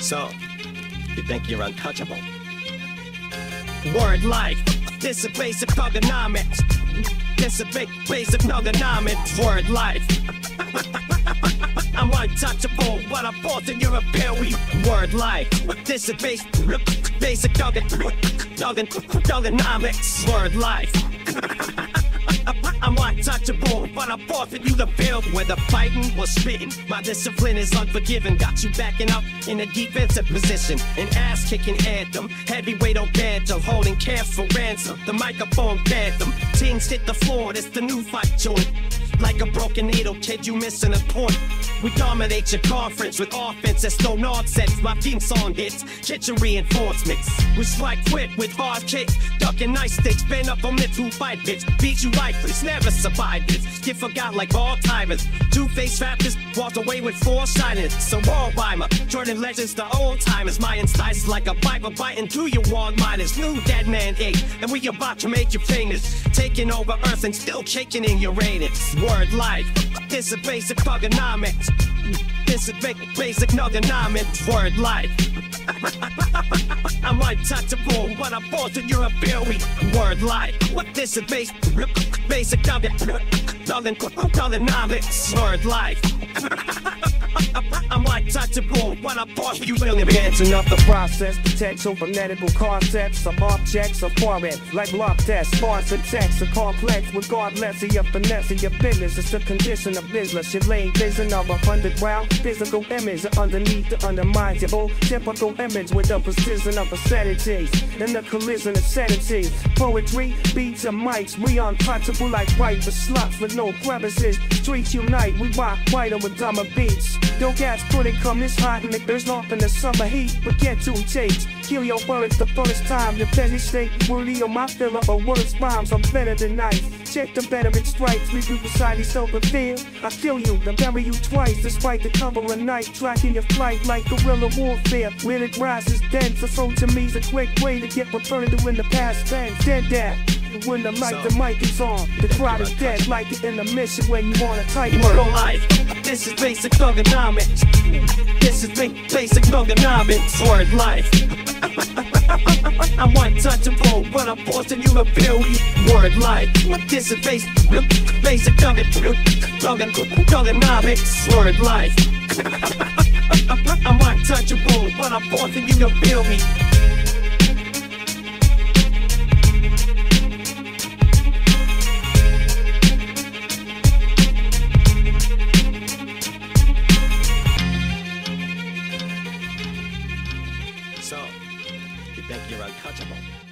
So, you think you're untouchable? Word life. This is basic thuganomics. This is big basic thuganomics. Word life. I'm untouchable, but I'm both in your ability. Word life. This is basic basic thuggin thuganomics. Word life. I'm untouchable, but I'm forfeit you the bill. Whether fighting or spitting, my discipline is unforgiving. Got you backing up in a defensive position. An ass kicking anthem. Heavyweight on bantam, holding cash for ransom. The microphone phantom. Teens hit the floor, it's the new fight joint. Like a broken needle, kid, you missing a point. We dominate your conference with offense that's no nonsense. My theme song hits, kitchen reinforcements. We strike quick with hard kicks, ducking nice sticks, bend up on mental fight, bitch. Beat you lifeless, never survive this. Get forgot like all timers. Two face rappers walked away with four signings. So all rhymer, Jordan legends the old timers. My insights like a viper biting through your wall miners. New dead man ate, and we about to make you famous. Taking over Earth and still shaking in your ratings. Word life, this is basic thuganomics. This is big, basic thuganomics. Word life. I'm untouchable, but I'm in your ability. Word life. What This is basic, basic thuganomics. Word life. I'm like untouchable, but I'm both you really Dancing up the process, potential phonetical concepts of objects of foreign, like block tests, sparse and text, are complex, regardless of your finesse of your business. It's the condition of business. You're laying vision of a underground physical image underneath the undermines your whole typical image with the precision of obscenities and the collision of sanity. Poetry, beats, and mics, we untouchable like white for sluts with no crevices. Streets unite, we rock whiter with dumber beats. Don't gas it come this hot and there's off in the summer heat, but get to takes. Kill your words the first time. The penetrate worthy of my filler or worse rhymes. I'm better than nice. Check the veteran stripes, leave you beside these open field. I kill you, then bury you twice, despite the cover of night. Tracking your flight like guerrilla warfare. When it rises dense, phone to me's a quick way to get referred to in the past tense. Dead that. When the mic, the mic is on, the crowd is dead like it in the mission when you wanna type Word work. life. This is basic thuganomics. This is basic thuganomics. Word life. I'm untouchable, but I'm forcing you to feel me. Word life. This is basic, basic thuganomics. Word life. I'm untouchable, but I'm forcing you to feel me. You're untouchable?